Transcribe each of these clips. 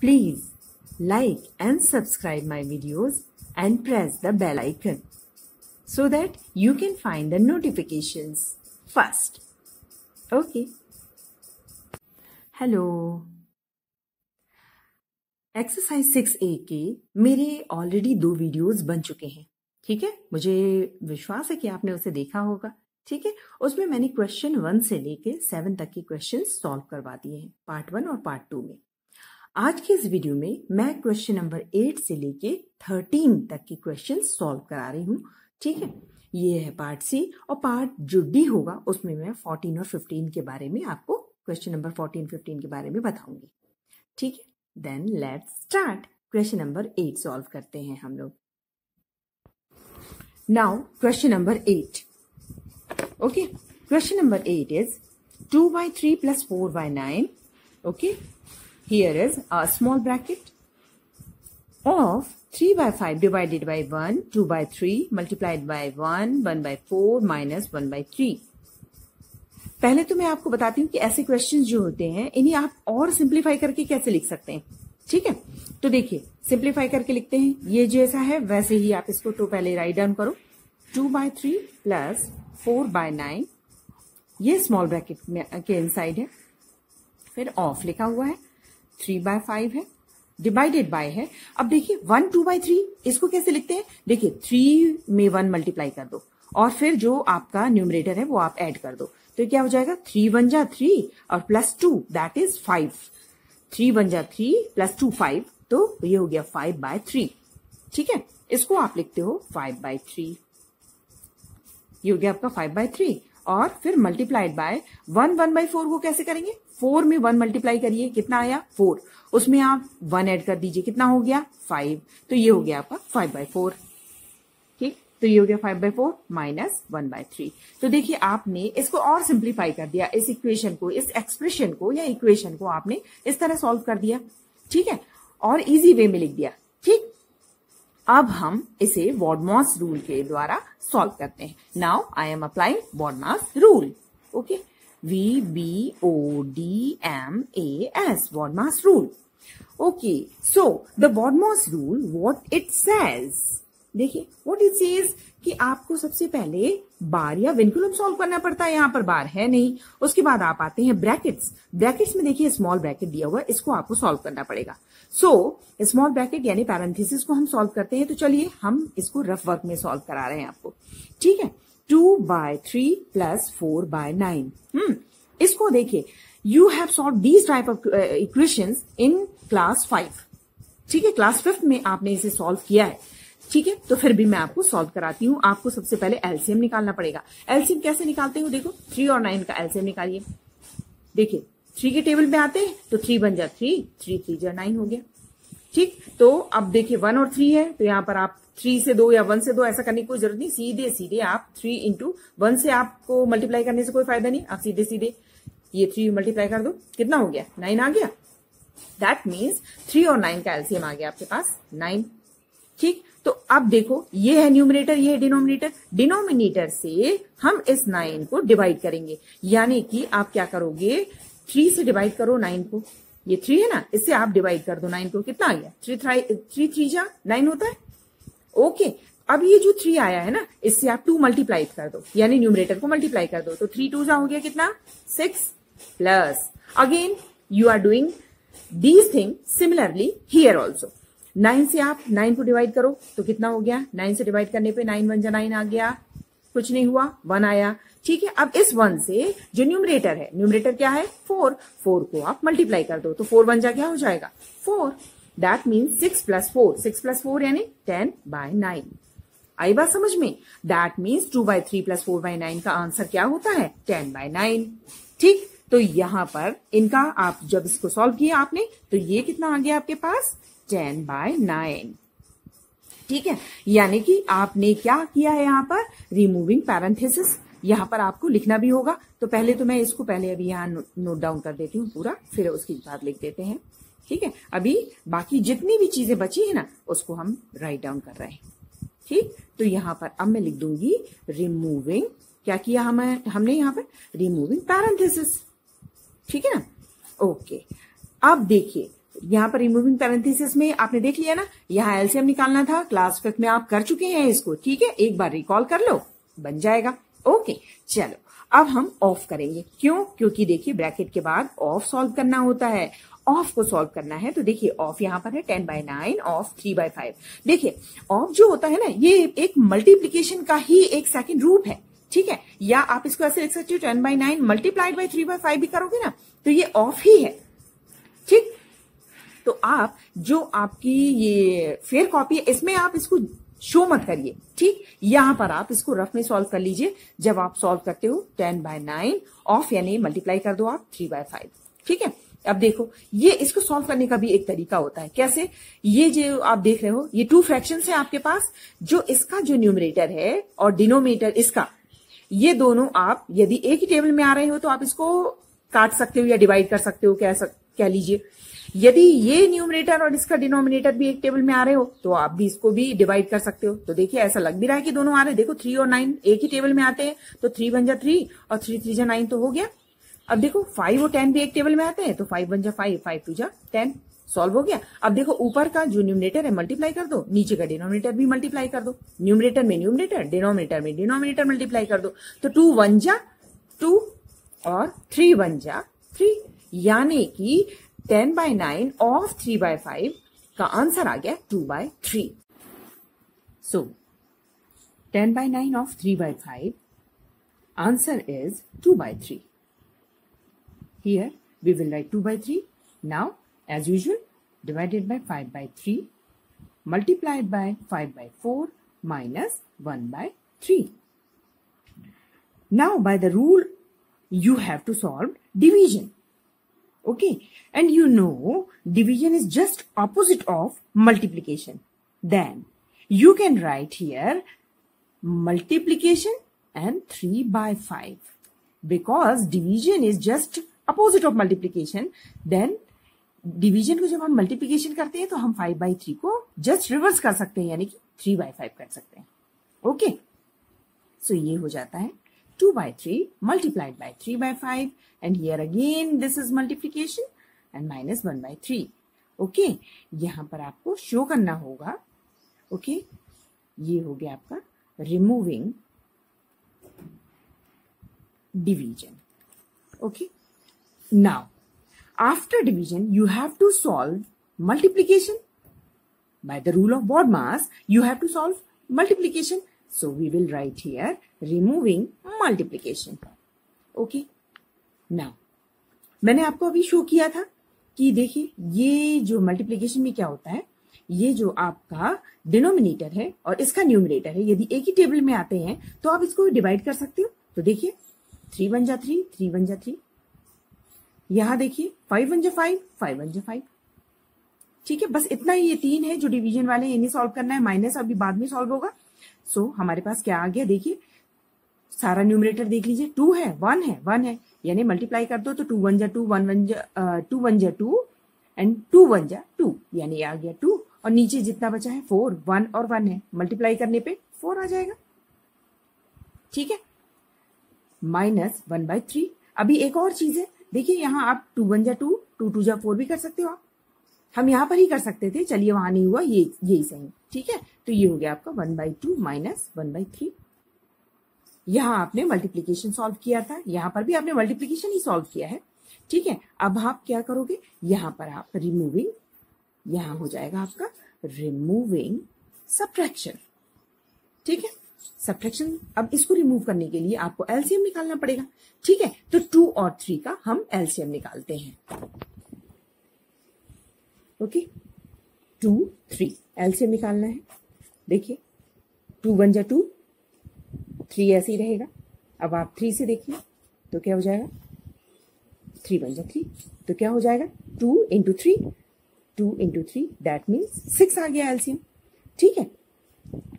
Please like and subscribe my videos and press the bell icon so that you can find the notifications first. Okay. Hello exercise six A के मेरे already दो videos बन चुके हैं। ठीक है? मुझे विश्वास है कि आपने उसे देखा होगा। ठीक है? उसमें मैंने क्वेश्चन वन से लेके सेवन तक के क्वेश्चन सॉल्व करवा दिए हैं। पार्ट वन और पार्ट टू में। आज के इस वीडियो में मैं क्वेश्चन नंबर एट से लेके थर्टीन तक के क्वेश्चन सॉल्व करा रही हूँ। ठीक है? ये है पार्ट सी और पार्ट जो डी होगा उसमें मैं फोर्टीन और फिफ्टीन के बारे में आपको क्वेश्चन नंबर फोर्टीन फिफ्टीन के बारे में बताऊँगी। ठीक है? Then let's start question number eight solve करते हैं हम लोग। Now question number eight Okay, question number 8 is 2 by 3 plus 4 by 9. Okay, here is a small bracket of 3 by 5 divided by 1, 2 by 3 multiplied by 1, 1 by 4 minus 1 by 3. पहले तो मैं आपको बताती हूँ कि ऐसे क्वेश्चन जो होते हैं इन्हें आप और सिंप्लीफाई करके कैसे लिख सकते हैं? ठीक है? तो देखिए सिंप्लीफाई करके लिखते हैं। ये जैसा है वैसे ही आप इसको तो पहले राइट डाउन करो। Two by three plus four by nine ये स्मॉल ब्रैकेट में के इनसाइड है। फिर ऑफ़ लिखा हुआ है। थ्री बाय फाइव है डिवाइडेड बाय है। अब देखिए वन टू बाय थ्री इसको कैसे लिखते हैं? देखिए थ्री में वन मल्टीप्लाई कर दो और फिर जो आपका न्यूमरेटर है, वो आप ऐड कर दो। तो क्या हो जाएगा? थ्री वन जा थ्री और plus two that is five three one जा थ्री प्लस टू फाइव तो ये हो गया फाइव बाय थ्री ठीक है? इसको आप लिखते हो फाइव बाय थ्री ये हो गया आपका फाइव बाय थ्री और फिर multiplied by one one by four को कैसे करेंगे? फोर में वन मल्टीप्लाई करिए, कितना आया? फोर। उसमें आप वन ऐड कर दीजिए, कितना हो गया? फाइव। तो ये हो गया आपका फाइव बाय फोर। ठीक? तो ये हो गया five by four minus one by three. तो देखिए, आपने इसको और सिंप्लीफाई कर दिया, इस इक्वेशन को, इस एक्सप्रेशन को या इक्वेशन को आपने इस तरह सॉल्व कर दिया। ठीक है? और इजी वे में लिख दिया। ठीक? अब हम इसे वॉडमॉस रूल के द्वारा सॉल्व करते हैं। Now I am applying BODMAS rule okay? We B O D M A S BODMAS rule okay so the BODMAS rule what it says देखिए व्हाट इट सेज कि आपको सबसे पहले बार या विंकुलम सॉल्व करना पड़ता है, यहाँ पर बार है नहीं। उसके बाद आप आते हैं ब्रैकेट्स ब्रैकेट्स में देखिए स्मॉल ब्रैकेट दिया हुआ है, इसको आपको सॉल्व करना पड़ेगा। सो स्मॉल ब्रैकेट यानी पैरेंथेसिस को हम सॉल्व करते हैं तो चलिए, हम इसको रफ वर्क में सॉल्व करा रहे हैं आपको। ठीक है? Two by three plus four by nine hmm इसको देखिए you have solve these type of equation in class five ठीक है क्लास फिफ्थ में आपने इसे सॉल्व किया है। ठीक है तो फिर भी मैं आपको सॉल्व कराती हूँ। आपको सबसे पहले एलसीएम निकालना पड़ेगा। एलसीएम कैसे निकालते हो देखो थ्री और नाइन का एलसीएम निकालिए। देखिए थ्री के टेबल में आते हैं तो थ्री बन जा थ्री थ्री थ्री जा नाइन हो गया। ठीक तो अब देखिए वन और थ्री है तो यहाँ पर आप थ्री से दो या वन से दो ऐसा करने की कोई ज़रूरत नहीं, सीधे सीधे आप थ्री इंटू वन से आपको मल्टीप्लाई करने से कोई फ़ायदा नहीं, आप सीधे सीधे ये थ्री मल्टीप्लाई कर दो। कितना हो गया? नाइन आ गया। दैट मीन्स थ्री और नाइन का एल्सियम आ गया आपके पास नाइन ठीक? तो अब देखो, ये है न्यूमिनेटर ये है डिनोमिनेटर डिनोमिनेटर से हम इस नाइन को डिवाइड करेंगे। यानी कि आप क्या करोगे? थ्री से डिवाइड करो नाइन को। ये थ्री है ना? इससे आप डिवाइड कर दो नाइन को। कितना आ गया? थ्री थ्री थ्री जा नाइन होता है। ओके अब ये जो थ्री आया है ना, इससे आप टू मल्टीप्लाई कर दो, यानी न्यूमरेटर को मल्टीप्लाई कर दो। तो थ्री टू हो गया कितना? Six plus again you are doing these thing similarly here also nine से आप नाइन को डिवाइड करो तो कितना हो गया? नाइन से डिवाइड करने पे नाइन वन जा नाइन आ गया। कुछ नहीं हुआ वन आया। ठीक है, अब इस वन से जो न्यूमरेटर है न्यूमरेटर क्या है? फोर फोर को आप मल्टीप्लाई कर दो तो फोर वन जा क्या हो जाएगा? Four that mean six plus four six plus four यानी टेन बाय नाइन आई बात समझ में? That means two by three plus four by nine का आंसर क्या होता है? टेन बाय नाइन ठीक? तो यहाँ पर इनका आप जब इसको सॉल्व किया आपने तो ये कितना आ गया आपके पास? टेन बाय नाइन ठीक है? यानी कि आपने क्या किया है यहाँ पर? रिमूविंग पैरेंथेसिस यहाँ पर आपको लिखना भी होगा। तो पहले तो मैं इसको पहले अभी यहाँ नोट डाउन कर देती हूँ पूरा, फिर उसके बाद लिख देते हैं। ठीक है? अभी बाकी जितनी भी चीज़ें बची है ना, उसको हम राइट डाउन कर रहे हैं। ठीक? तो यहाँ पर अब मैं लिख दूँगी रिमूविंग क्या किया हमें, हमने यहाँ पर? रिमूविंग पैरेंथेसिस ठीक है ना? ओके अब देखिए, यहाँ पर रिमूविंग पैरेंथेसिस में आपने देख लिया ना, यहाँ एलसीएम निकालना था क्लास फिफ्थ में आप कर चुके हैं इसको। ठीक है? एक बार रिकॉल कर लो, बन जाएगा। ओके चलो अब हम ऑफ़ करेंगे। क्यों? क्योंकि देखिए ब्रैकेट के बाद ऑफ़ सॉल्व करना होता है। ऑफ़ को सॉल्व करना है तो देखिए ऑफ़ यहाँ पर है ten by nine of three by five देखिए ऑफ़ जो होता है ना, ये एक मल्टीप्लीकेशन का ही एक सेकेंड रूप है, ठीक है? या आप इसको ऐसे लिख सकते हो ten by nine multiplied by three by five भी करोगे ना तो ये ऑफ़ ही है, ठीक? तो आप, जो आपकी ये फेयर कॉपी है, इसमें आप इसको शो मत करिए ठीक? यहाँ पर आप इसको रफ में सॉल्व कर लीजिए। जब आप सॉल्व करते हो टेन बाय नाइन ऑफ़ यानी मल्टीप्लाई कर दो आप थ्री बाय फाइव ठीक है? अब देखो ये इसको सॉल्व करने का भी एक तरीका होता है। कैसे? ये जो आप देख रहे हो ये टू फ्रैक्शन है आपके पास जो इसका जो न्यूमरेटर है और डिनोमिनेटर इसका ये दोनों आप यदि एक ही टेबल में आ रहे हो तो आप इसको काट सकते हो या डिवाइड कर सकते हो कह सक, कह लीजिए। यदि ये न्यूमिनेटर और इसका डिनोमिनेटर भी एक टेबल में आ रहे हो तो आप भी इसको भी डिवाइड कर सकते हो। तो देखिए, ऐसा लग भी रहा है कि दोनों आ रहे हैं। देखो थ्री और नाइन एक ही टेबल में आते हैं तो थ्री बन जा थ्री और थ्री थ्री जा नाइन तो हो गया। अब देखो फाइव और टेन भी एक टेबल में आते हैं तो फाइव बन जा फाइव फाइव टू जा टेन सॉल्व हो गया। अब देखो, ऊपर का जो न्यूमिनेटर है मल्टीप्लाई कर दो, नीचे का डिनोमिनेटर भी मल्टीप्लाई कर दो। न्यूमरेटर में न्यूमिनेटर डिनोमिनेटर में डिनोमिनेटर मल्टीप्लाई कर दो। तो टू वन जा टू और थ्री वन जा थ्री यानी कि ten by nine of three by five का आंसर आ गया two by three so ten by nine of three by five answer is two by three here we will write two by three now as usual divided by five by three multiplied by five by four minus one by three now by the rule you have to solve division Okay and you know division is just opposite of multiplication. Then you can write here multiplication and 3 by 5 because division is just opposite of multiplication then division को जब हम multiplication करते हैं तो हम five by three को just reverse कर सकते हैं यानी कि थ्री बाई फाइव कर सकते हैं ओके okay. सो so ये हो जाता है Two by three multiplied by three by five and here again this is multiplication and minus one by three okay यहां पर आपको शो करना होगा ओके okay? ये हो गया आपका removing division okay Now, after division, you have to solve multiplication. By the rule of BODMAS, you have to solve multiplication. So, we will write here removing multiplication. Okay. Now, मैंने आपको अभी show किया था कि देखिए ये जो multiplication में क्या होता है ये जो आपका डिनोमिनेटर है और इसका न्यूमिनेटर है यदि एक ही टेबल में आते हैं तो आप इसको डिवाइड कर सकते हो तो देखिए थ्री वन जा थ्री थ्री वन जा थ्री यहाँ देखिए फाइव वन जो फाइव फाइव वन जो फाइव ठीक है बस इतना ही ये तीन है जो डिवीज़न वाले इन्हें सॉल्व करना है माइनस अभी बाद में सॉल्व होगा सो so, हमारे पास क्या आ गया? देखिए सारा न्यूमरेटर देख लीजिए। टू है वन है वन है। यानी मल्टीप्लाई कर दो तो टू वन जा टू वन वन जा टू वन जा टू एंड टू वन जा टू यानी आ गया टू और नीचे जितना बचा है फोर वन और वन है। मल्टीप्लाई करने पे फोर आ जाएगा। ठीक है? माइनस वन बाई थ्री अभी एक और चीज़ है। देखिए यहाँ आप टू वन जा टू टू टू जा फोर भी कर सकते हो आप। हम यहाँ पर ही कर सकते थे, चलिए वहाँ नहीं हुआ, ये, यही सही। ठीक है? तो ये हो गया आपका one by two minus one by three. यहाँ आपने मल्टीप्लीकेशन सॉल्व किया था, यहाँ पर भी आपने मल्टीप्लीकेशन ही सॉल्व किया है। ठीक है? अब आप क्या करोगे? यहाँ पर आप रिमूविंग यहाँ हो जाएगा आपका रिमूविंग सब्ट्रैक्शन ठीक है? सब्ट्रैक्शन अब इसको रिमूव करने के लिए आपको एलसीएम निकालना पड़ेगा। ठीक है? तो टू और थ्री का हम एलसीएम निकालते हैं। ओके टू थ्री एलसीएम निकालना है। देखिए। टू वन जा टू थ्री ऐसे ही रहेगा। अब आप थ्री से देखिए तो क्या हो जाएगा? थ्री वन जा थ्री तो क्या हो जाएगा? Two into three two into three that means six आ गया एलसीएम ठीक है?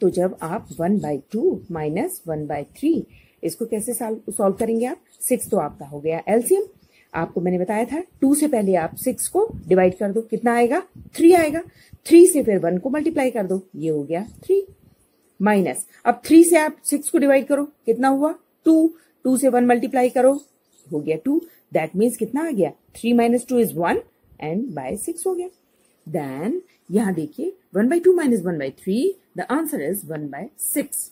तो जब आप one by two minus one by three इसको कैसे सॉल्व करेंगे आप? सिक्स तो आपका हो गया एलसीएम आपको मैंने बताया था टू से पहले आप सिक्स को डिवाइड कर दो, कितना आएगा? थ्री आएगा। थ्री से फिर वन को मल्टीप्लाई कर दो, ये हो गया थ्री माइनस अब थ्री से आप सिक्स को डिवाइड करो, कितना हुआ? टू टू से वन मल्टीप्लाई करो, हो गया टू दैट मीन्स कितना आ गया? Three minus two is one and by six हो गया। देन यहाँ देखिए one by two minus one by three the answer is one by six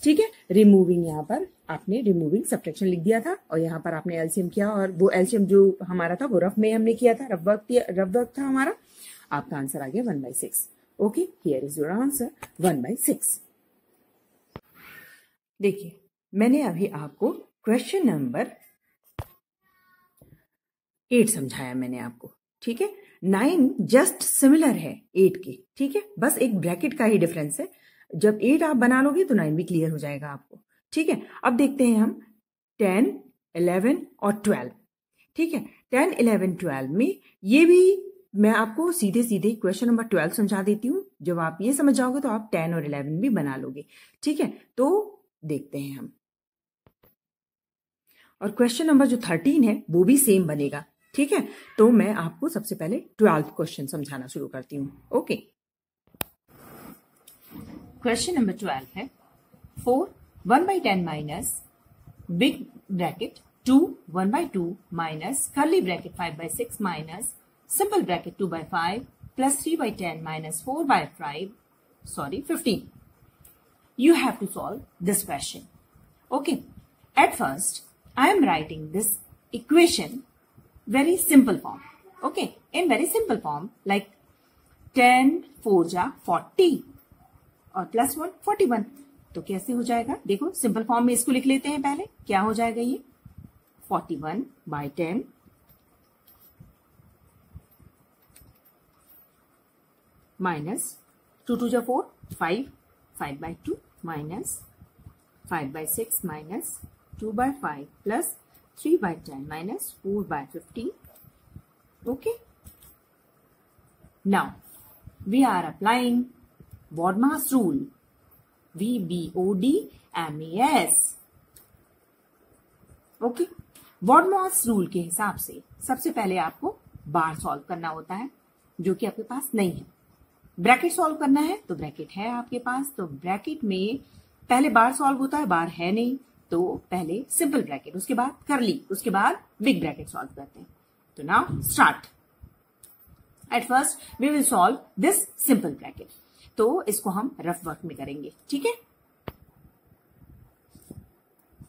ठीक है? रिमूविंग यहाँ पर आपने रिमूविंग सब्ट्रैक्शन लिख दिया था और यहाँ पर आपने एलसीएम किया और वो एलसीएम जो हमारा था, वो रफ में हमने किया था। रफ वर्क रफ वर्क था हमारा। आपका आंसर आ गया one by six okay here is your answer one by six देखिए, मैंने अभी आपको क्वेश्चन नंबर एट समझाया मैंने आपको, ठीक है? नाइन जस्ट सिमिलर है एट के, ठीक है? बस एक ब्रैकेट का ही डिफरेंस है। जब एट आप बना लोगे तो नाइन भी क्लियर हो जाएगा आपको। ठीक है? अब देखते हैं हम टेन, इलेवन और ट्वेल्व। ठीक है? टेन, इलेवन, ट्वेल्व में ये भी मैं आपको सीधे सीधे क्वेश्चन नंबर ट्वेल्व समझा देती हूँ। जब आप ये समझ जाओगे तो आप टेन और इलेवन भी बना लोगे। ठीक है? तो देखते हैं हम। और क्वेश्चन नंबर जो थर्टीन है, वो भी सेम बनेगा। ठीक है? तो मैं आपको सबसे पहले ट्वेल्थ क्वेश्चन समझाना शुरू करती हूँ। ओके। क्वेश्चन नंबर ट्वेल्व है, four 1 by 10 minus big bracket 2 1 by 2 minus curly bracket 5 by 6 minus simple bracket 2 by 5 plus 3 by 10 minus 4 by 5 sorry 15. You have to solve this question. Okay. At first I am writing this equation very simple form. Okay. In very simple form like 10 4 ja 40 or plus 1 41. तो कैसे हो जाएगा? देखो simple form में इसको लिख लेते हैं पहले। क्या हो जाएगा ये? 41 one by ten minus two two जो four five five by two minus five by six minus two by five plus three by ten minus four by fifteen okay now we are applying BODMAS rule V B O D M A S. Okay BODMAS rule के हिसाब से सबसे पहले आपको बार solve करना होता है, जो कि आपके पास नहीं है। ब्रैकेट सॉल्व करना है तो ब्रैकेट है आपके पास तो ब्रैकेट में पहले बार सॉल्व होता है बार है नहीं तो पहले सिंपल ब्रैकेट उसके बाद करली उसके बाद बिग ब्रैकेट सॉल्व करते हैं। तो now start at first we will solve this simple bracket तो इसको हम रफ वर्क में करेंगे, ठीक है?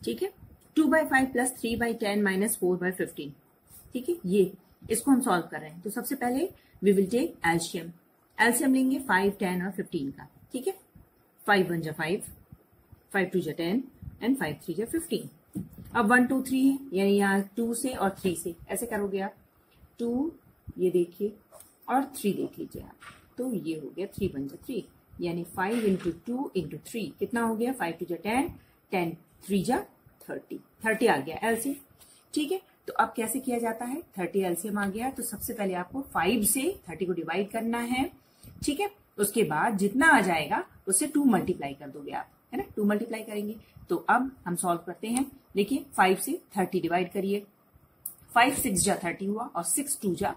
ठीक है? Two by five plus three by ten minus four by fifteen ठीक है? ये, इसको हम सॉल्व कर रहे हैं। तो सबसे पहले we will take LCM LCM लेंगे फाइव टेन और फिफ्टीन का, ठीक है? फाइव वन जा फाइव फाइव टू जा टेन एंड फाइव थ्री जा फिफ्टीन अब वन टू थ्री है यानी यहाँ टू से और थ्री से, ऐसे करोगे आप। टू ये देखिए, और थ्री देख लीजिए आप। तो ये हो गया थ्री वन जा थ्री यानी five into two into three कितना हो गया? फाइव टू जा टेन टेन थ्री जा थर्टी थर्टी आ गया एलसी ठीक है? तो अब कैसे किया जाता है? थर्टी एलसीएम आ गया। तो सबसे पहले आपको फाइव से थर्टी को डिवाइड करना है। ठीक है? उसके बाद जितना आ जाएगा, उससे टू मल्टीप्लाई कर दोगे आप। है ना? टू मल्टीप्लाई करेंगे। तो अब हम सॉल्व करते हैं। देखिए फाइव से थर्टी डिवाइड करिए। फाइव सिक्स जा थर्टी हुआ और सिक्स टू जा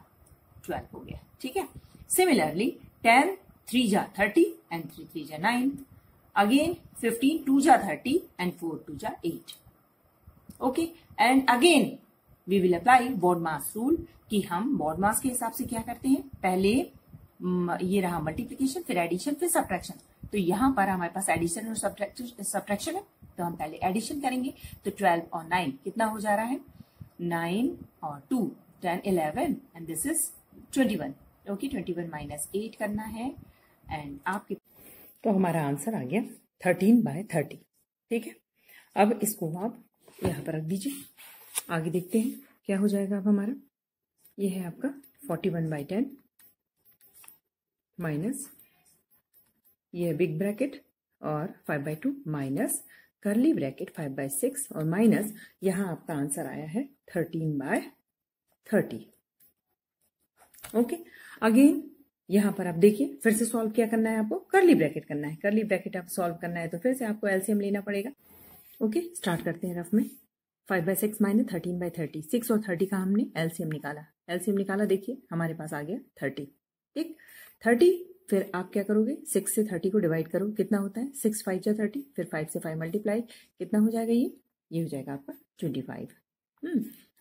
ट्वेल्व हो गया। ठीक है? सिमिलरली टेन, थ्री जा थर्टी एंड थ्री थ्री जा नाइन. अगेन फिफ्टीन टू जा थर्टी एंड फोर टू जा eight okay and again we will apply BODMAS rule कि हम बॉड मास के हिसाब से क्या करते हैं? पहले ये रहा मल्टीप्लीकेशन फिर एडिशन फिर सब्ट्रैक्शन तो यहाँ पर हमारे पास एडिशन और सब्ट्रैक्शन है। तो हम पहले एडिशन करेंगे। तो ट्वेल्व और नाइन कितना हो जा रहा है? नाइन और two ten eleven and this is twenty one okay twenty one minus eight करना है एंड आपके तो हमारा आंसर आ गया थर्टीन बाय थर्टी ठीक है? अब इसको आप यहाँ पर रख दीजिए। आगे देखते हैं क्या हो जाएगा अब हमारा। ये है आपका forty one by ten minus ये बिग ब्रैकेट और five by two minus curly bracket five by six और माइनस यहाँ आपका आंसर आया है thirteen by thirty okay again यहाँ पर आप देखिए, फिर से सॉल्व क्या करना है आपको करली ब्रैकेट करना है। करली ब्रैकेट आप सॉल्व करना है तो फिर से आपको एलसीएम लेना पड़ेगा। ओके स्टार्ट करते हैं रफ में। Five by six minus thirteen by thirty six और थर्टी का हमने एलसीएम निकाला। एलसीएम निकाला, देखिए, हमारे पास आ गया थर्टी ठीक? थर्टी फिर आप क्या करोगे? सिक्स से थर्टी को डिवाइड करो। कितना होता है? सिक्स फाइव या थर्टी फिर फाइव से फाइव मल्टीप्लाई कितना हो जाएगा ये? ये हो जाएगा आपका twenty five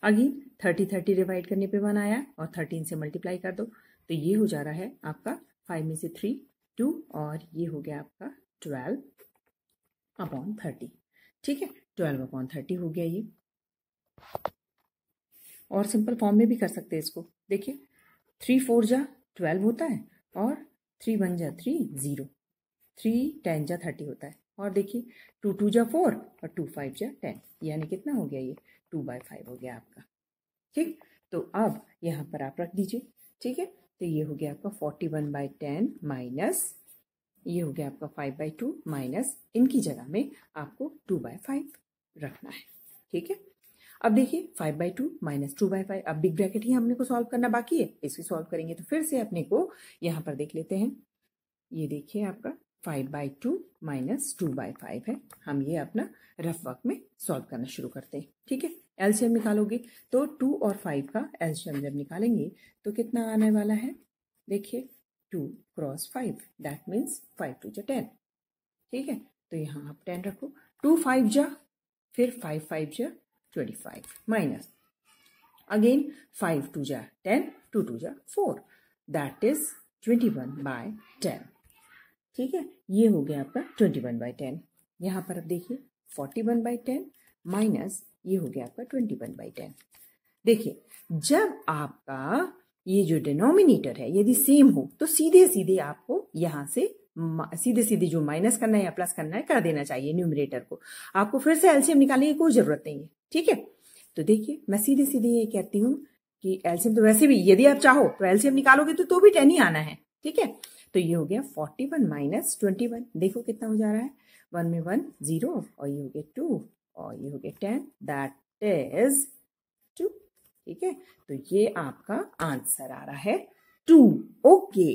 again thirty thirty divide करने पे वन आया और थर्टीन से मल्टीप्लाई कर दो। तो ये हो जा रहा है आपका फाइव में से थ्री टू और ये हो गया आपका ट्वेल्व अपॉन थर्टी ठीक है? ट्वेल्व अपॉन थर्टी हो गया ये। और सिंपल फॉर्म में भी कर सकते हैं इसको। देखिए थ्री फोर जा ट्वेल्व होता है और थ्री वन जा थ्री ज़ीरो थ्री टेन जा थर्टी होता है। और देखिए टू टू जा फोर और टू फाइव जा टेन यानी कितना हो गया ये? टू बाई फाइव हो गया आपका। ठीक? तो अब यहाँ पर आप रख दीजिए। ठीक है? तो ये हो गया आपका forty one by ten minus ये हो गया आपका फाइव बाई टू माइनस इनकी जगह में आपको टू बाई फाइव रखना है, ठीक है? अब देखिए five by two minus two by five अब बिग ब्रैकेट ही हमने को सॉल्व करना बाकी है इसे सॉल्व करेंगे तो फिर से अपने को यहाँ पर देख लेते हैं। ये देखिए आपका five by two minus two by five है, हम ये अपना रफ वर्क में सॉल्व करना शुरू करते हैं, ठीक है? एलसीएम निकालोगे तो टू और फाइव का एलसीएम जब निकालेंगे तो कितना आने वाला है? देखिए two cross five that means five two जा टेन ठीक है? तो यहाँ आप टेन रखो। टू फाइव जा, फिर फाइव फाइव जा twenty five minus again five two जा टेन टू टू जा four that is twenty one by ten ठीक है? ये हो गया आपका ट्वेंटी वन बाई टेन यहाँ पर अब देखिए forty one by ten minus ये हो गया आपका ट्वेंटी वन बाई टेन देखिए, जब आपका ये जो डिनोमिनेटर है, यदि सेम हो तो सीधे सीधे आपको यहाँ से सीधे सीधे जो माइनस करना है या प्लस करना है, कर देना चाहिए न्यूमरेटर को। आपको फिर से एल्सियम निकालने की कोई ज़रूरत नहीं है, ठीक है? तो देखिए, मैं सीधे सीधे ये कहती हूँ कि एल्सियम तो वैसे भी, यदि आप चाहो तो एल्सियम निकालोगे तो तो भी टेन ही आना है, ठीक है? तो ये हो गया forty one minus twenty one देखो कितना हो जा रहा है वन में वन ज़ीरो और ये हो गया टू और ये हो गया टेन दैट इज़ टू ठीक है? तो ये आपका आंसर आ रहा है टू ओके